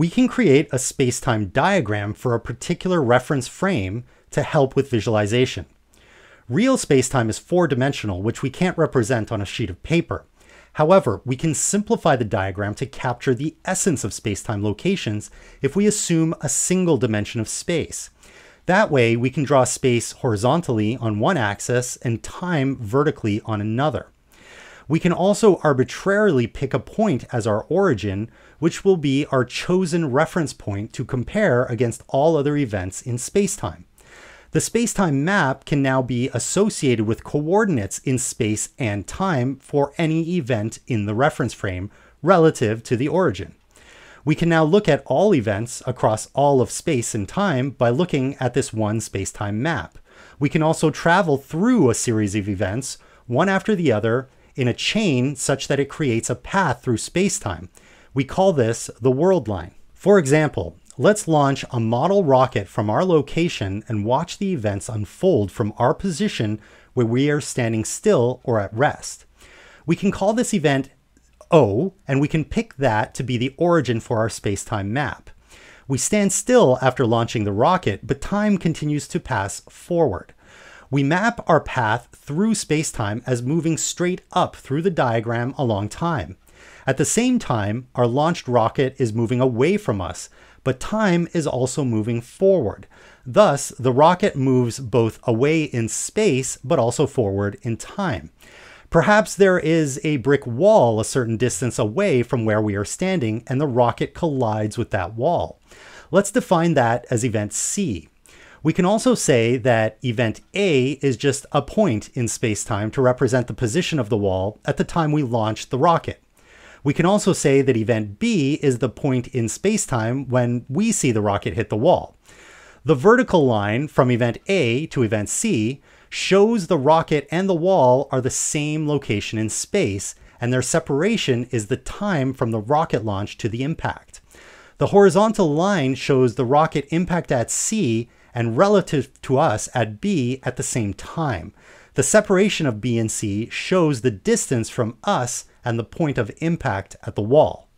we can create a space-time diagram for a particular reference frame to help with visualization. Real spacetime is four-dimensional, which we can't represent on a sheet of paper. However, we can simplify the diagram to capture the essence of spacetime locations if we assume a single dimension of space. That way, we can draw space horizontally on one axis and time vertically on another. We can also arbitrarily pick a point as our origin, which will be our chosen reference point to compare against all other events in spacetime. The spacetime map can now be associated with coordinates in space and time for any event in the reference frame relative to the origin. We can now look at all events across all of space and time by looking at this one spacetime map. We can also travel through a series of events, one after the other, in a chain such that it creates a path through spacetime. We call this the world line. For example, Let's launch a model rocket from our location and watch the events unfold from our position where we are standing still or at rest. We can call this event O, and we can pick that to be the origin for our space-time map. We stand still after launching the rocket, but time continues to pass forward. We map our path through space-time as moving straight up through the diagram along time. At the same time, our launched rocket is moving away from us, but time is also moving forward. Thus, the rocket moves both away in space, but also forward in time. Perhaps there is a brick wall a certain distance away from where we are standing, and the rocket collides with that wall. Let's define that as event C. We can also say that event A is just a point in spacetime to represent the position of the wall at the time we launched the rocket. We can also say that event B is the point in spacetime when we see the rocket hit the wall. The vertical line from event A to event C shows the rocket and the wall are the same location in space, and their separation is the time from the rocket launch to the impact. The horizontal line shows the rocket impact at C and relative to us at B at the same time. The separation of B and C shows the distance from us and the point of impact at the wall.